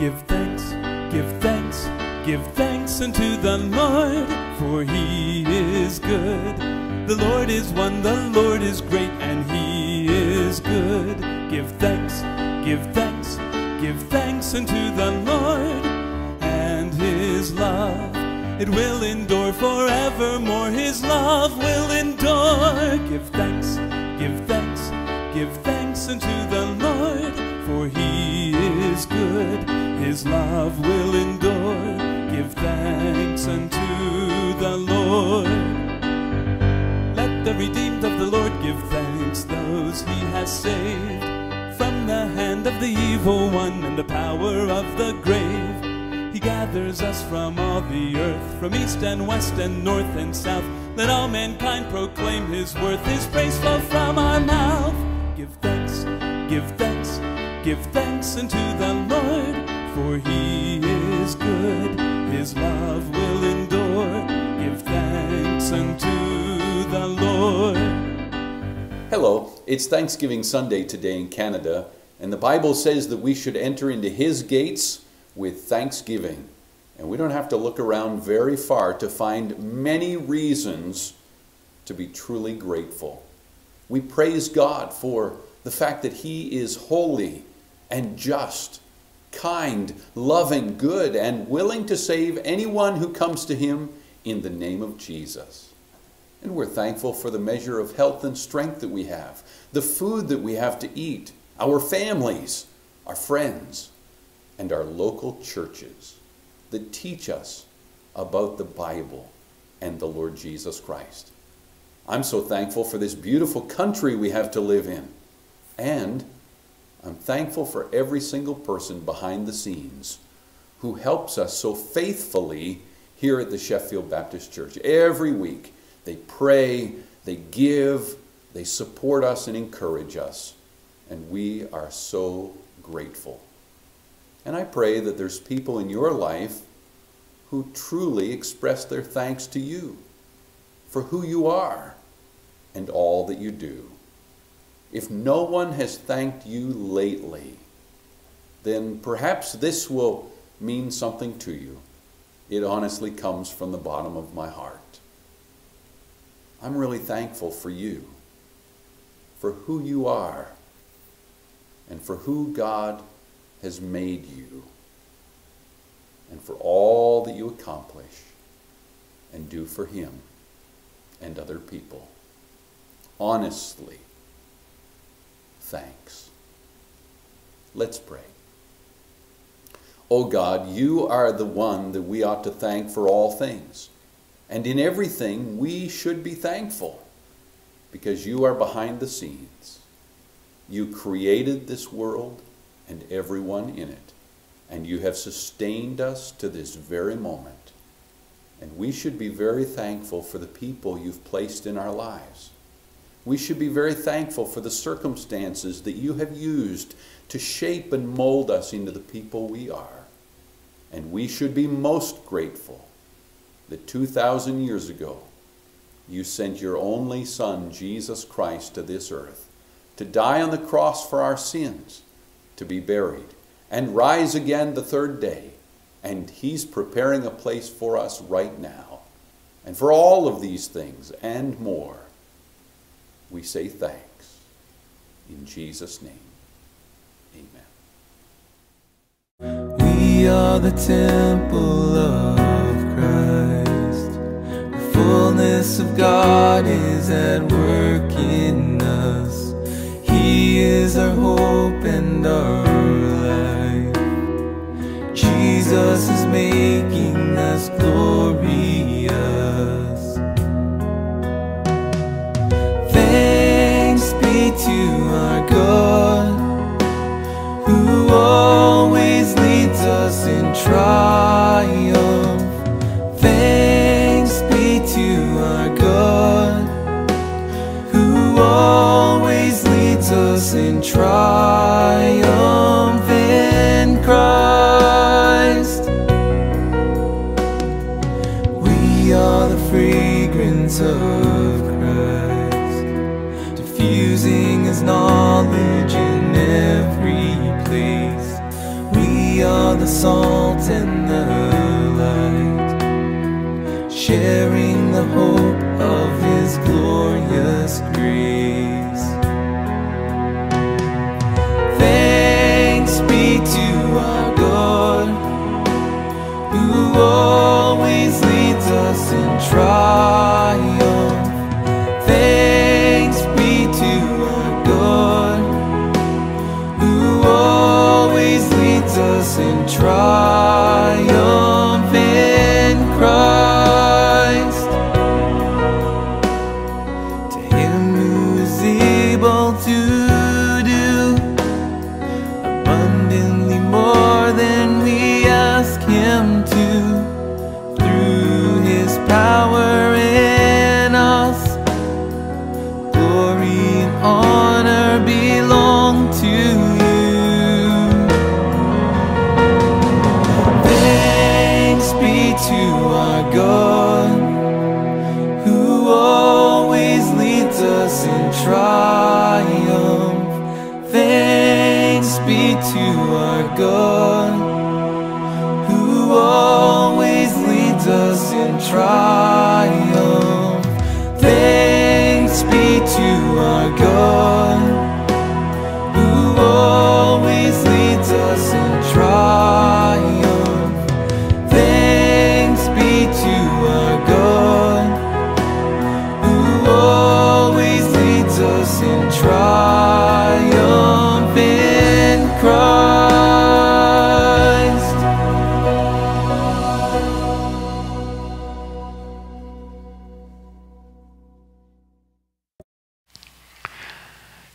Give thanks, give thanks, give thanks unto the Lord, for he is good. The Lord is one, the Lord is great, and he is good. Give thanks, give thanks, give thanks unto the Lord, and his love. It will endure forevermore, his love will endure. Give thanks, give thanks, give thanks unto the Lord, for he is good. His love will endure. Give thanks unto the Lord. Let the redeemed of the Lord give thanks, those he has saved from the hand of the evil one and the power of the grave. He gathers us from all the earth, from east and west and north and south. Let all mankind proclaim his worth, his praise flow from our mouth. Give thanks, give thanks, give thanks unto the Lord, for he is good. His love will endure. Give thanks unto the Lord. Hello, it's Thanksgiving Sunday today in Canada, and the Bible says that we should enter into His gates with thanksgiving. And we don't have to look around very far to find many reasons to be truly grateful. We praise God for the fact that He is holy and just, kind, loving, good, and willing to save anyone who comes to Him in the name of Jesus. And we're thankful for the measure of health and strength that we have, the food that we have to eat, our families, our friends, and our local churches that teach us about the Bible and the Lord Jesus Christ. I'm so thankful for this beautiful country we have to live in. And I'm thankful for every single person behind the scenes who helps us so faithfully here at the Sheffield Baptist Church every week they pray, they give, they support us and encourage us, and we are so grateful. And I pray that there's people in your life who truly express their thanks to you for who you are and all that you do. If no one has thanked you lately, then perhaps this will mean something to you. It honestly comes from the bottom of my heart. I'm really thankful for you, for who you are, and for who God has made you, and for all that you accomplish and do for Him and other people. Honestly, thanks. Let's pray. Oh God, you are the one that we ought to thank for all things. And in everything, we should be thankful because you are behind the scenes. You created this world and everyone in it, and you have sustained us to this very moment. And we should be very thankful for the people you've placed in our lives. We should be very thankful for the circumstances that you have used to shape and mold us into the people we are. And we should be most grateful that 2,000 years ago, you sent your only Son, Jesus Christ, to this earth to die on the cross for our sins, to be buried, and rise again the third day. And He's preparing a place for us right now. And for all of these things and more, we say thanks. In Jesus' name, amen. We are the temple of Christ. The fullness of God is at work in us. He is our hope and our life. Jesus is making us glorious.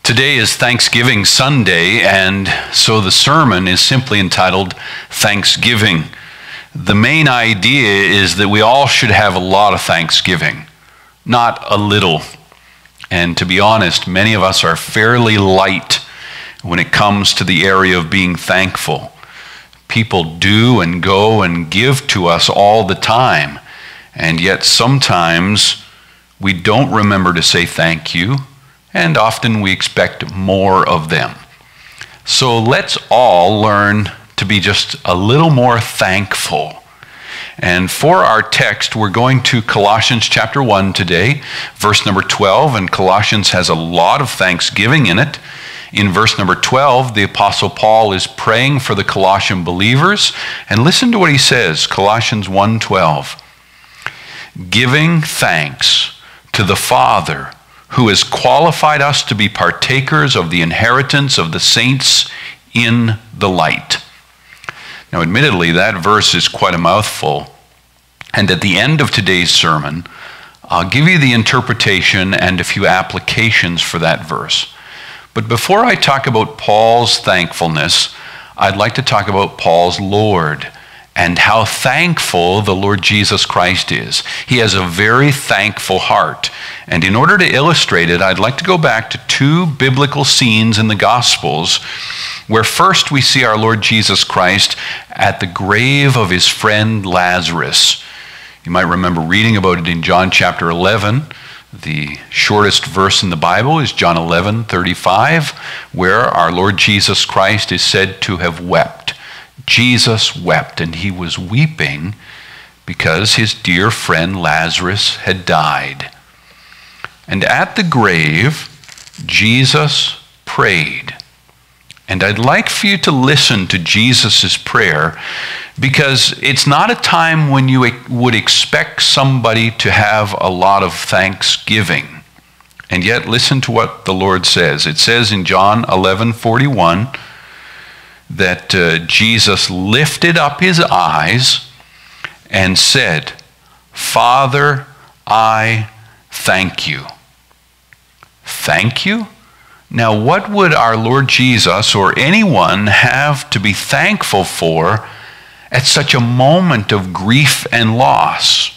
Today is Thanksgiving Sunday, and so the sermon is simply entitled Thanksgiving. The main idea is that we all should have a lot of thanksgiving, not a little. And to be honest, many of us are fairly light when it comes to the area of being thankful. People do and go and give to us all the time, and yet sometimes we don't remember to say thank you and often we expect more of them. So let's all learn to be just a little more thankful. And for our text, we're going to Colossians chapter 1 today, verse number 12. And Colossians has a lot of thanksgiving in it. In verse number 12, the Apostle Paul is praying for the Colossian believers. And listen to what he says Colossians 1:12. Giving thanks to the Father who has qualified us to be partakers of the inheritance of the saints in the light. Now, admittedly, that verse is quite a mouthful. And at the end of today's sermon, I'll give you the interpretation and a few applications for that verse. But before I talk about Paul's thankfulness, I'd like to talk about Paul's Lord and how thankful the Lord Jesus Christ is. He has a very thankful heart. And in order to illustrate it, I'd like to go back to two biblical scenes in the Gospels where first we see our Lord Jesus Christ at the grave of his friend Lazarus. You might remember reading about it in John chapter 11. The shortest verse in the Bible is John 11, 35, where our Lord Jesus Christ is said to have wept. Jesus wept, and he was weeping because his dear friend Lazarus had died. And at the grave, Jesus prayed. And I'd like for you to listen to Jesus' prayer because it's not a time when you would expect somebody to have a lot of thanksgiving. And yet, listen to what the Lord says. It says in John 11 41 that uh, Jesus lifted up his eyes and said, Father, I thank you. Thank you? Now, what would our Lord Jesus or anyone have to be thankful for at such a moment of grief and loss?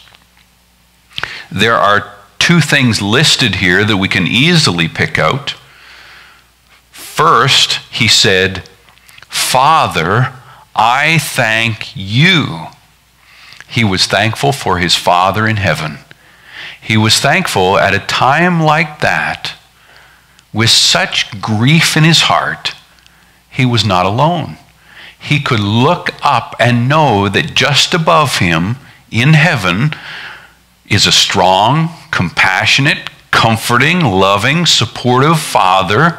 There are two things listed here that we can easily pick out. First, he said, Father, I thank you. He was thankful for his Father in heaven. He was thankful at a time like that, with such grief in his heart, he was not alone. he could look up and know that just above him in heaven is a strong, compassionate, comforting, loving, supportive Father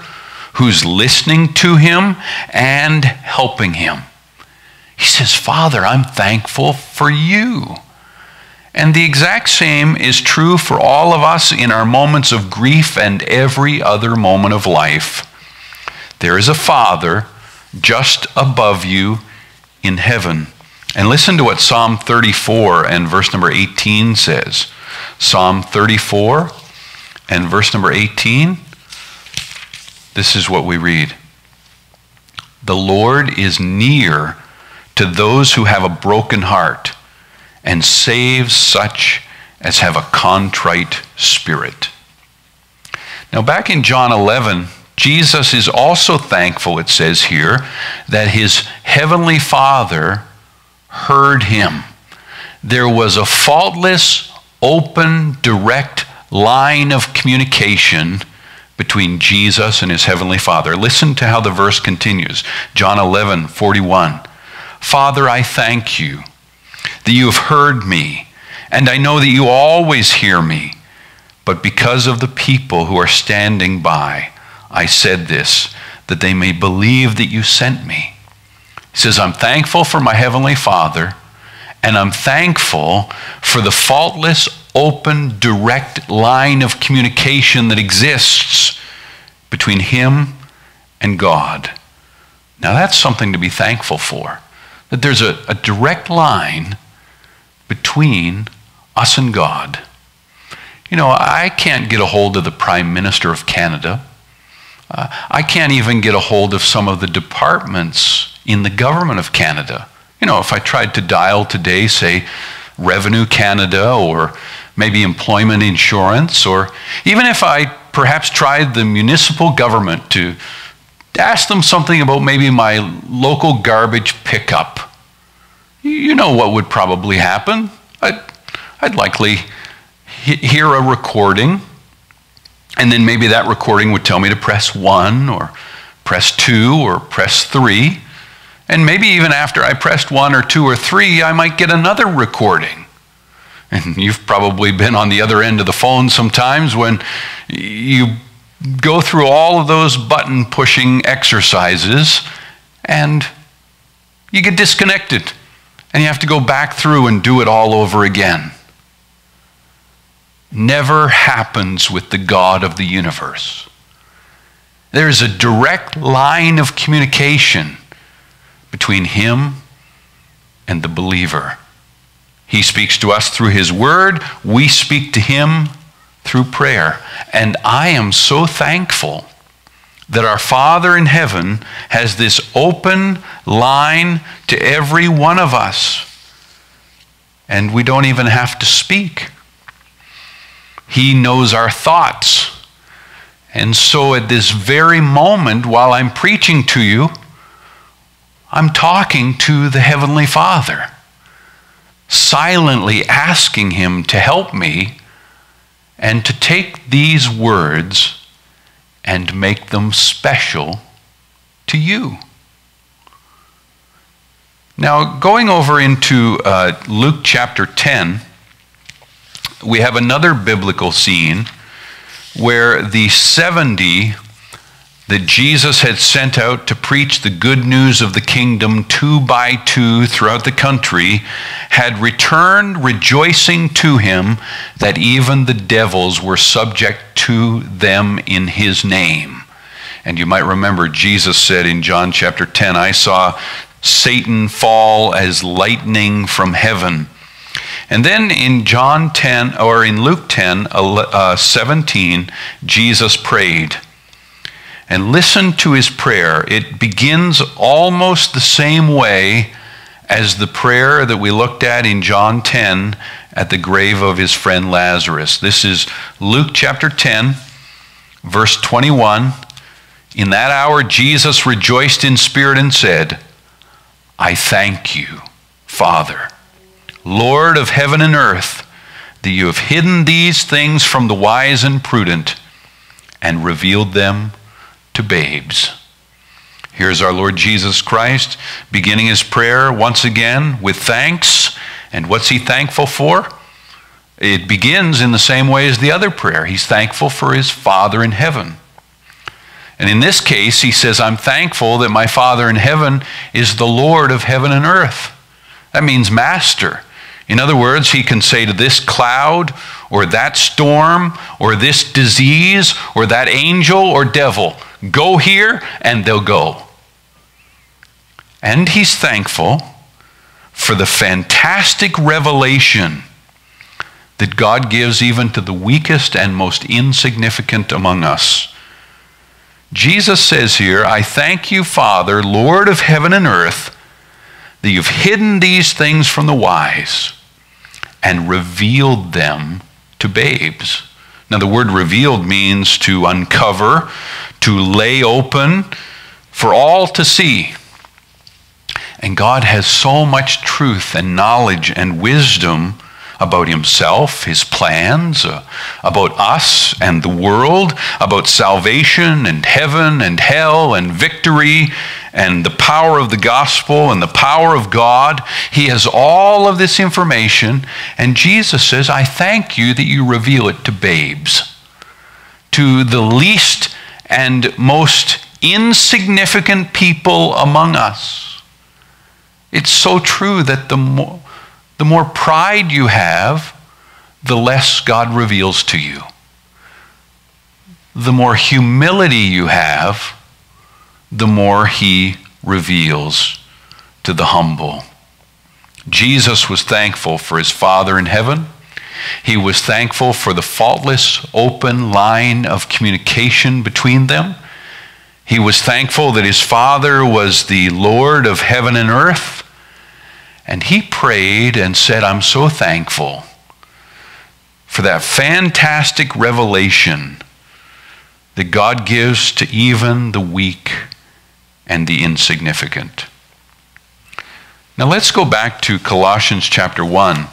who's listening to him and helping him. He says, Father, I'm thankful for you. And the exact same is true for all of us in our moments of grief and every other moment of life. There is a Father just above you in heaven. And listen to what Psalm 34 and verse number 18 says. Psalm 34 and verse number 18. This is what we read The Lord is near to those who have a broken heart and saves such as have a contrite spirit. Now, back in John 11, Jesus is also thankful, it says here, that his heavenly Father heard him. There was a faultless, open, direct line of communication between Jesus and his heavenly Father. Listen to how the verse continues. John 11, 41. Father, I thank you that you have heard me, and I know that you always hear me. But because of the people who are standing by, I said this, that they may believe that you sent me. He says, I'm thankful for my Heavenly Father, and I'm thankful for the faultless, open, direct line of communication that exists between Him and God. Now, that's something to be thankful for. That there's a, a direct line between us and God. You know, I can't get a hold of the Prime Minister of Canada. Uh, I can't even get a hold of some of the departments in the government of Canada. You know, if I tried to dial today, say, Revenue Canada or maybe employment insurance, or even if I perhaps tried the municipal government to ask them something about maybe my local garbage pickup, you know what would probably happen. I'd, I'd likely he- hear a recording, and then maybe that recording would tell me to press one, or press two, or press three. And maybe even after I pressed one or two or three, I might get another recording. And you've probably been on the other end of the phone sometimes when you go through all of those button pushing exercises and you get disconnected and you have to go back through and do it all over again. Never happens with the God of the universe. There is a direct line of communication between Him and the believer. He speaks to us through His Word, we speak to Him through prayer. And I am so thankful that our Father in heaven has this open line to every one of us. And we don't even have to speak. He knows our thoughts. And so at this very moment, while I'm preaching to you, I'm talking to the Heavenly Father, silently asking Him to help me and to take these words and make them special to you. Now, going over into uh, Luke chapter 10, we have another biblical scene where the 70 that Jesus had sent out to preach the good news of the kingdom two by two throughout the country had returned rejoicing to him that even the devils were subject to them in his name. And you might remember Jesus said in John chapter 10, I saw Satan fall as lightning from heaven. And then in John 10, or in Luke 10, uh, 17, Jesus prayed. And listen to his prayer. It begins almost the same way as the prayer that we looked at in John 10 at the grave of his friend Lazarus. This is Luke chapter 10, verse 21. In that hour, Jesus rejoiced in spirit and said, I thank you, Father, Lord of heaven and earth, that you have hidden these things from the wise and prudent and revealed them to babes. Here's our Lord Jesus Christ beginning his prayer once again with thanks. And what's he thankful for? It begins in the same way as the other prayer. He's thankful for his Father in heaven. And in this case, he says, I'm thankful that my Father in heaven is the Lord of heaven and earth. That means master. In other words, he can say to this cloud, or that storm, or this disease, or that angel or devil, go here, and they'll go. And he's thankful for the fantastic revelation that God gives even to the weakest and most insignificant among us. Jesus says here, I thank you, Father, Lord of heaven and earth, that you've hidden these things from the wise and revealed them to babes. Now, the word revealed means to uncover, to lay open for all to see. And God has so much truth and knowledge and wisdom about himself, his plans, uh, about us and the world, about salvation and heaven and hell and victory and the power of the gospel and the power of God. He has all of this information, and Jesus says, I thank you that you reveal it to babes, to the least and most insignificant people among us. It's so true that the more the more pride you have, the less God reveals to you. The more humility you have, the more he reveals to the humble. Jesus was thankful for his Father in heaven. He was thankful for the faultless, open line of communication between them. He was thankful that his Father was the Lord of heaven and earth. And he prayed and said, I'm so thankful for that fantastic revelation that God gives to even the weak and the insignificant. Now let's go back to Colossians chapter 1,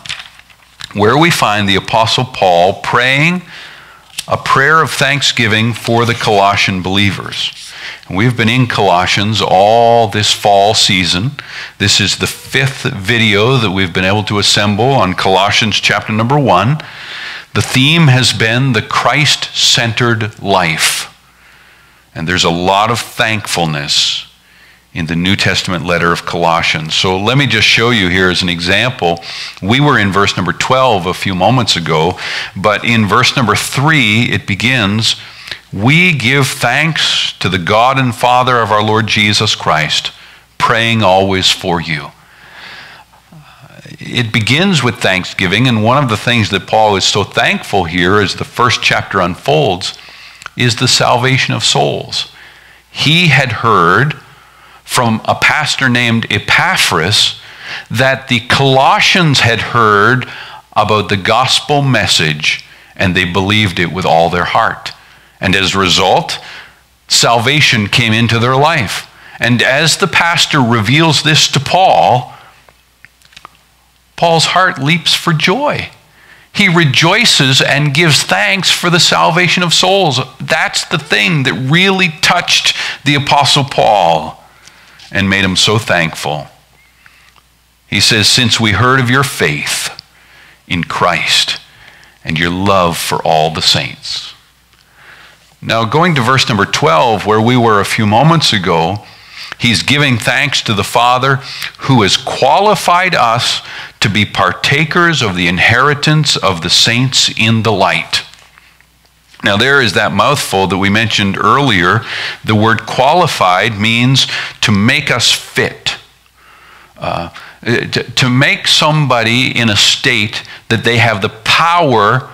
where we find the Apostle Paul praying a prayer of thanksgiving for the Colossian believers. We've been in Colossians all this fall season. This is the fifth video that we've been able to assemble on Colossians chapter number one. The theme has been the Christ centered life. And there's a lot of thankfulness in the New Testament letter of Colossians. So let me just show you here as an example. We were in verse number 12 a few moments ago, but in verse number 3, it begins we give thanks to the God and Father of our Lord Jesus Christ, praying always for you. Uh, it begins with thanksgiving, and one of the things that Paul is so thankful here as the first chapter unfolds is the salvation of souls. He had heard from a pastor named Epaphras that the Colossians had heard about the gospel message and they believed it with all their heart. And as a result, salvation came into their life. And as the pastor reveals this to Paul, Paul's heart leaps for joy. He rejoices and gives thanks for the salvation of souls. That's the thing that really touched the Apostle Paul and made him so thankful. He says, Since we heard of your faith in Christ and your love for all the saints. Now, going to verse number 12, where we were a few moments ago, he's giving thanks to the Father who has qualified us to be partakers of the inheritance of the saints in the light. Now, there is that mouthful that we mentioned earlier. The word qualified means to make us fit, uh, to, to make somebody in a state that they have the power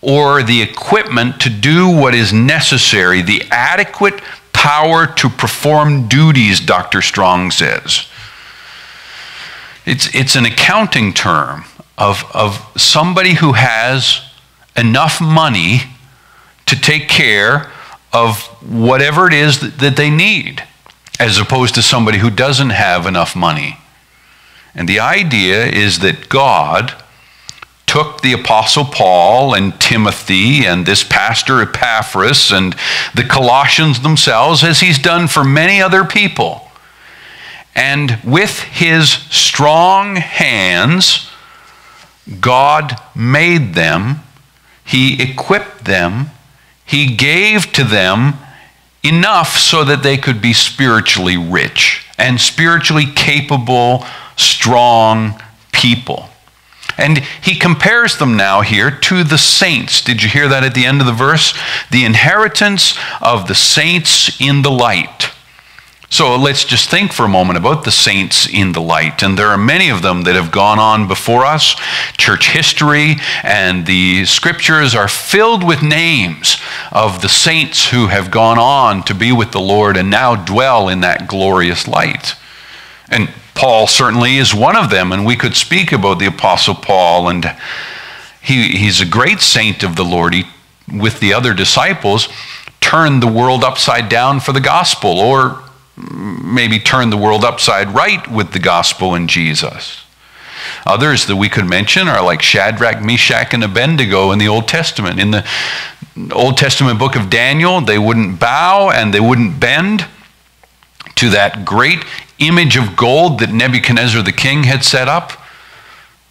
or the equipment to do what is necessary, the adequate power to perform duties, Dr. Strong says. It's, it's an accounting term of, of somebody who has enough money to take care of whatever it is that, that they need, as opposed to somebody who doesn't have enough money. And the idea is that God took the Apostle Paul and Timothy and this pastor Epaphras and the Colossians themselves, as he's done for many other people. And with his strong hands, God made them, he equipped them, he gave to them enough so that they could be spiritually rich and spiritually capable, strong people. And he compares them now here to the saints. Did you hear that at the end of the verse? The inheritance of the saints in the light. So let's just think for a moment about the saints in the light. And there are many of them that have gone on before us. Church history and the scriptures are filled with names of the saints who have gone on to be with the Lord and now dwell in that glorious light. And Paul certainly is one of them, and we could speak about the Apostle Paul, and he, he's a great saint of the Lord. He, with the other disciples, turned the world upside down for the gospel, or maybe turned the world upside right with the gospel in Jesus. Others that we could mention are like Shadrach, Meshach, and Abednego in the Old Testament. In the Old Testament book of Daniel, they wouldn't bow and they wouldn't bend to that great image of gold that Nebuchadnezzar the king had set up.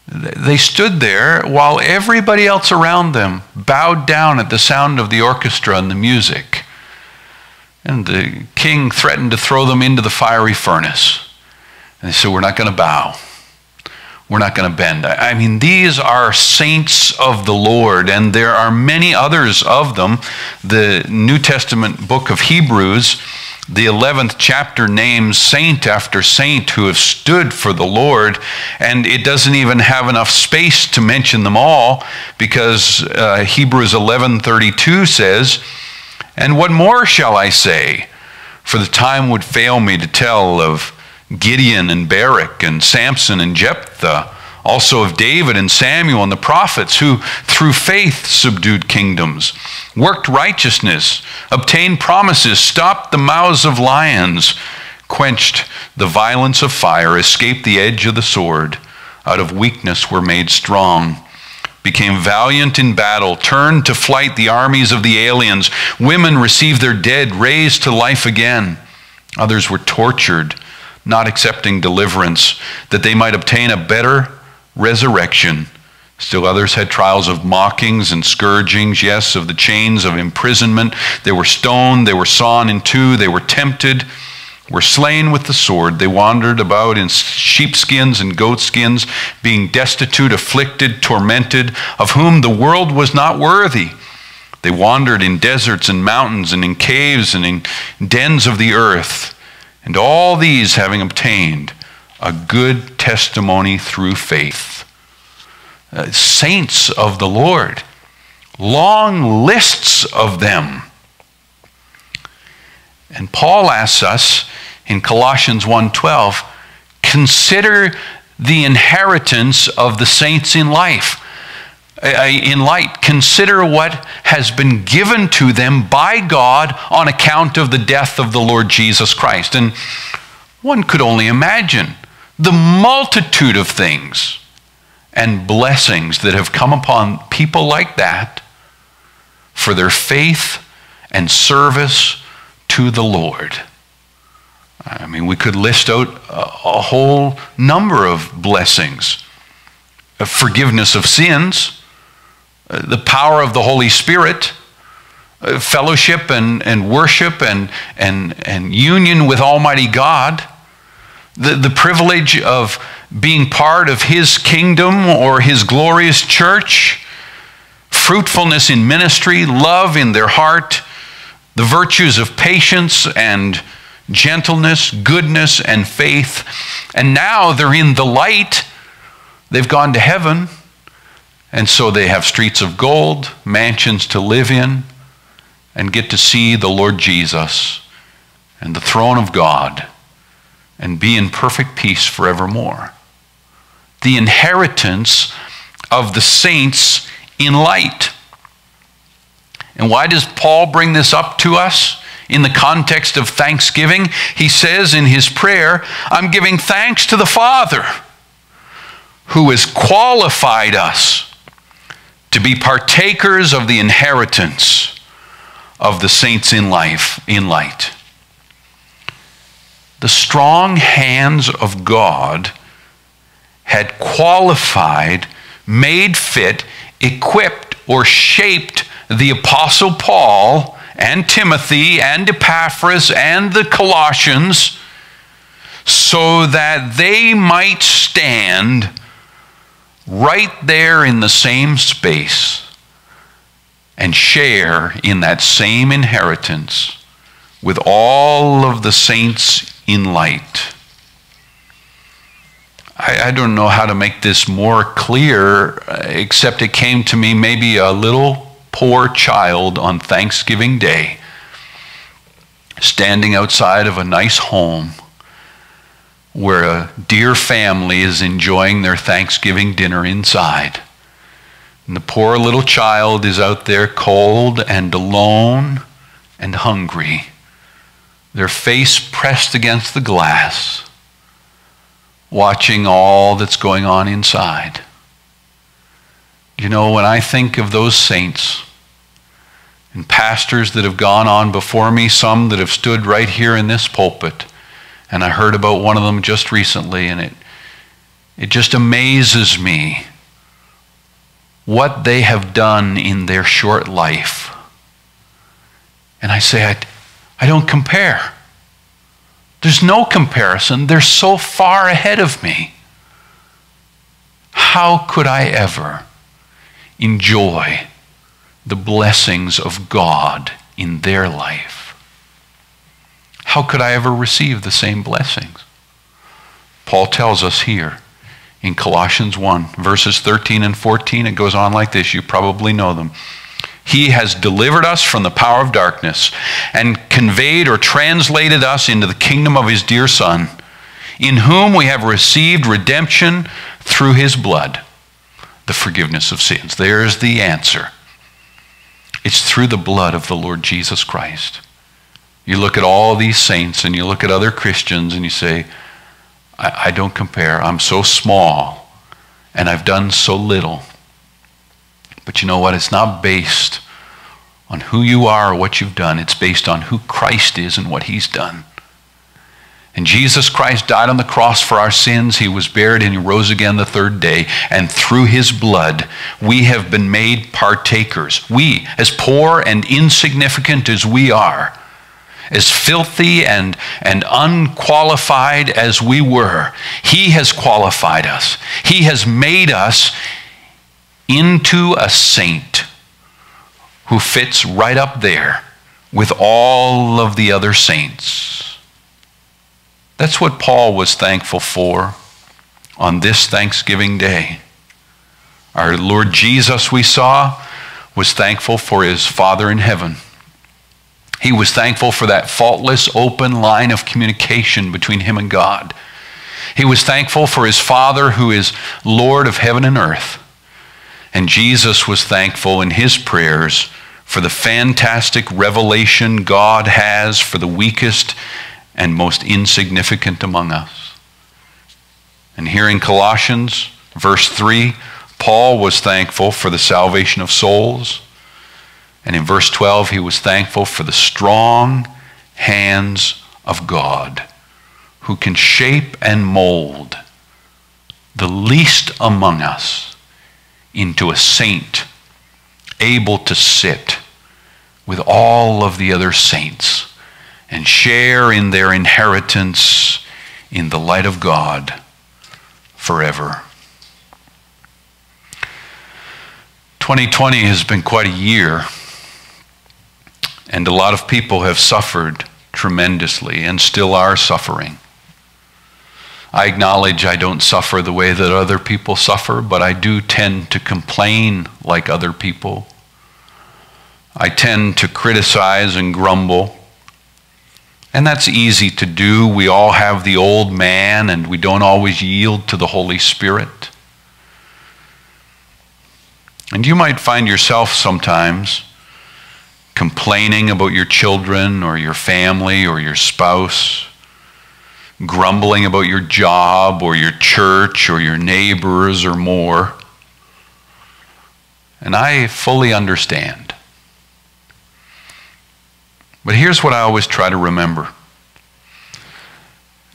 They stood there while everybody else around them bowed down at the sound of the orchestra and the music. And the king threatened to throw them into the fiery furnace. And they said, We're not going to bow. We're not going to bend. I mean, these are saints of the Lord, and there are many others of them. The New Testament book of Hebrews the 11th chapter names saint after saint who have stood for the Lord, and it doesn't even have enough space to mention them all because uh, Hebrews 11:32 says, "And what more shall I say? For the time would fail me to tell of Gideon and Barak and Samson and Jephthah." Also of David and Samuel and the prophets, who through faith subdued kingdoms, worked righteousness, obtained promises, stopped the mouths of lions, quenched the violence of fire, escaped the edge of the sword, out of weakness were made strong. Became valiant in battle, turned to flight the armies of the aliens. Women received their dead, raised to life again. Others were tortured, not accepting deliverance, that they might obtain a better resurrection. Still others had trials of mockings and scourgings, yes, of the chains of imprisonment. They were stoned, they were sawn in two, they were tempted, were slain with the sword. They wandered about in sheepskins and goatskins, being destitute, afflicted, tormented, of whom the world was not worthy. They wandered in deserts and mountains and in caves and in dens of the earth. And all these having obtained, a good testimony through faith. Uh, saints of the Lord, long lists of them. And Paul asks us in Colossians 1:12, consider the inheritance of the saints in life. In light, consider what has been given to them by God on account of the death of the Lord Jesus Christ. And one could only imagine the multitude of things and blessings that have come upon people like that for their faith and service to the Lord. I mean, we could list out a, whole number of blessings forgiveness of sins, uh, the power of the Holy Spirit. Uh, fellowship and, and worship and, and, and union with Almighty God, the, the privilege of being part of His kingdom or His glorious church, fruitfulness in ministry, love in their heart, the virtues of patience and gentleness, goodness, and faith. And now they're in the light. They've gone to heaven. And so they have streets of gold, mansions to live in, and get to see the Lord Jesus and the throne of God and be in perfect peace forevermore. The inheritance of the saints in light. And why does Paul bring this up to us? In the context of thanksgiving, he says in his prayer, I'm giving thanks to the Father who has qualified us to be partakers of the inheritance of the saints in life, in light. The strong hands of God had qualified, made fit, equipped, or shaped the Apostle Paul and Timothy and Epaphras and the Colossians so that they might stand right there in the same space and share in that same inheritance with all of the saints in light. I, I, don't know how to make this more clear, uh, except it came to me maybe a little poor child on Thanksgiving Day standing outside of a nice home where a dear family is enjoying their Thanksgiving dinner inside. And the poor little child is out there cold and alone and hungry, their face pressed against the glass, watching all that's going on inside. You know, when I think of those saints and pastors that have gone on before me, some that have stood right here in this pulpit, and I heard about one of them just recently, and it, it just amazes me what they have done in their short life. And I say, I, I don't compare. There's no comparison. They're so far ahead of me. How could I ever enjoy the blessings of God in their life? How could I ever receive the same blessings? Paul tells us here in Colossians 1, verses 13 and 14. It goes on like this. You probably know them. He has delivered us from the power of darkness and conveyed or translated us into the kingdom of his dear Son, in whom we have received redemption through his blood, the forgiveness of sins. There's the answer. It's through the blood of the Lord Jesus Christ. You look at all these saints and you look at other Christians and you say, I, I don't compare. I'm so small and I've done so little. But you know what? It's not based on who you are or what you've done. It's based on who Christ is and what he's done. And Jesus Christ died on the cross for our sins. He was buried and he rose again the third day. And through his blood, we have been made partakers. We, as poor and insignificant as we are, as filthy and, and unqualified as we were, He has qualified us. He has made us into a saint who fits right up there with all of the other saints. That's what Paul was thankful for on this Thanksgiving Day. Our Lord Jesus, we saw, was thankful for his Father in heaven he was thankful for that faultless, open line of communication between him and God. He was thankful for his Father, who is Lord of heaven and earth. And Jesus was thankful in his prayers for the fantastic revelation God has for the weakest and most insignificant among us. And here in Colossians, verse 3, Paul was thankful for the salvation of souls. And in verse 12, he was thankful for the strong hands of God who can shape and mold the least among us into a saint able to sit with all of the other saints and share in their inheritance in the light of God forever. 2020 has been quite a year and a lot of people have suffered tremendously and still are suffering. I acknowledge I don't suffer the way that other people suffer, but I do tend to complain like other people. I tend to criticize and grumble. And that's easy to do. We all have the old man, and we don't always yield to the Holy Spirit. And you might find yourself sometimes complaining about your children or your family or your spouse, grumbling about your job or your church or your neighbors or more. And I fully understand. But here's what I always try to remember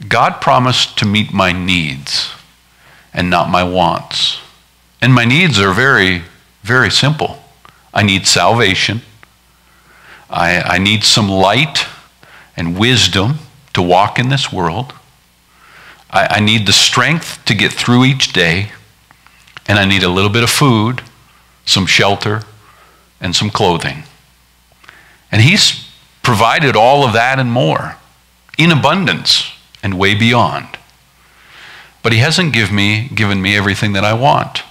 God promised to meet my needs and not my wants. And my needs are very, very simple. I need salvation. I, I need some light and wisdom to walk in this world. I, I need the strength to get through each day. And I need a little bit of food, some shelter, and some clothing. And He's provided all of that and more in abundance and way beyond. But He hasn't give me, given me everything that I want.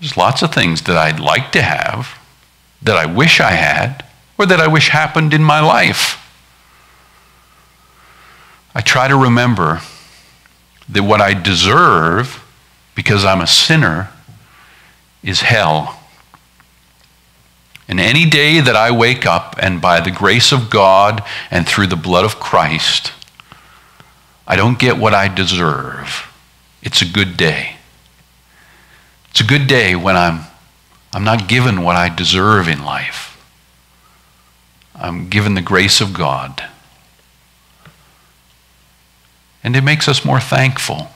There's lots of things that I'd like to have, that I wish I had, or that I wish happened in my life. I try to remember that what I deserve because I'm a sinner is hell. And any day that I wake up and by the grace of God and through the blood of Christ, I don't get what I deserve, it's a good day. It's a good day when I'm, I'm not given what I deserve in life. I'm given the grace of God. And it makes us more thankful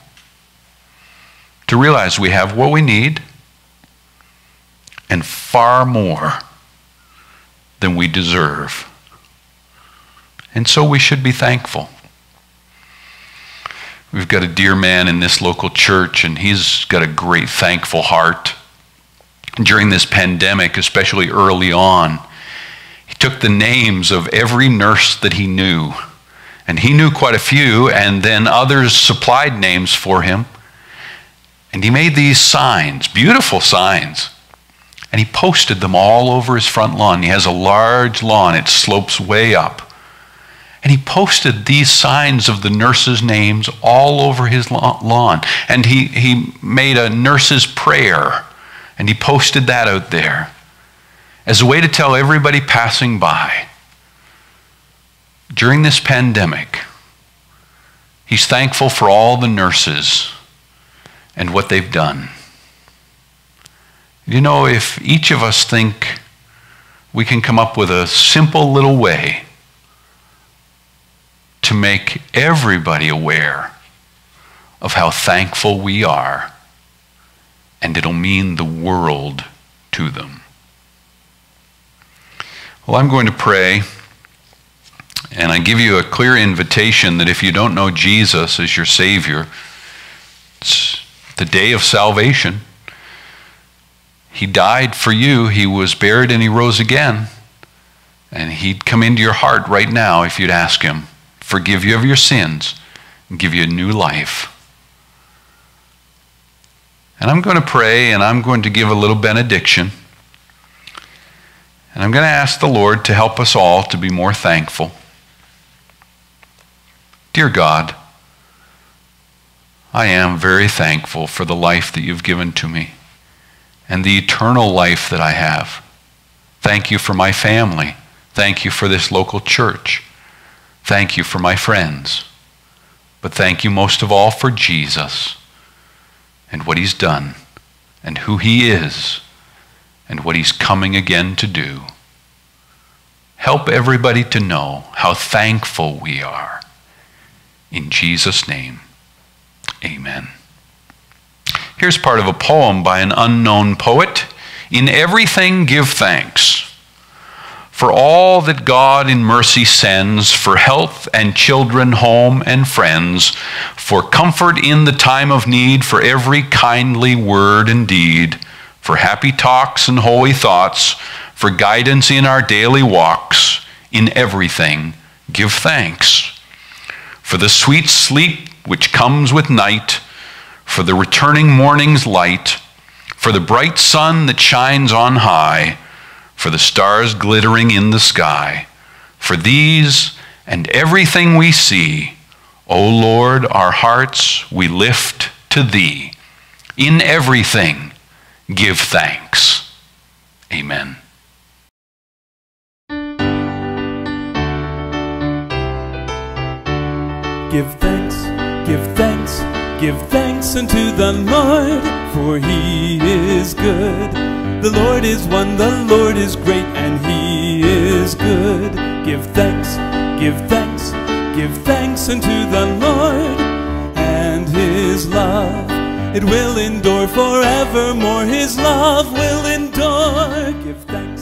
to realize we have what we need and far more than we deserve. And so we should be thankful. We've got a dear man in this local church, and he's got a great thankful heart. During this pandemic, especially early on, he took the names of every nurse that he knew. And he knew quite a few, and then others supplied names for him. And he made these signs, beautiful signs. And he posted them all over his front lawn. He has a large lawn, it slopes way up. And he posted these signs of the nurses' names all over his lawn. And he, he made a nurse's prayer, and he posted that out there as a way to tell everybody passing by during this pandemic, he's thankful for all the nurses and what they've done. You know, if each of us think we can come up with a simple little way to make everybody aware of how thankful we are, and it'll mean the world to them. Well, I'm going to pray, and I give you a clear invitation that if you don't know Jesus as your Savior, it's the day of salvation. He died for you, He was buried, and He rose again. And He'd come into your heart right now if you'd ask Him, forgive you of your sins, and give you a new life. And I'm going to pray, and I'm going to give a little benediction. And I'm going to ask the Lord to help us all to be more thankful. Dear God, I am very thankful for the life that you've given to me and the eternal life that I have. Thank you for my family. Thank you for this local church. Thank you for my friends. But thank you most of all for Jesus and what he's done and who he is and what he's coming again to do. Help everybody to know how thankful we are. In Jesus' name, amen. Here's part of a poem by an unknown poet In everything give thanks. For all that God in mercy sends, for health and children, home and friends, for comfort in the time of need, for every kindly word and deed for happy talks and holy thoughts, for guidance in our daily walks, in everything give thanks. For the sweet sleep which comes with night, for the returning morning's light, for the bright sun that shines on high, for the stars glittering in the sky, for these and everything we see, O Lord, our hearts we lift to Thee. In everything, give thanks. Amen. Give thanks, give thanks, Give thanks unto the Lord, for he is good. The Lord is one, the Lord is great, and he is good. Give thanks, give thanks, give thanks unto the Lord, and his love. It will endure forevermore, his love will endure. Give thanks,